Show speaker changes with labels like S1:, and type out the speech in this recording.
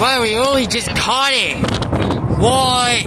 S1: Why we only just caught it. Why?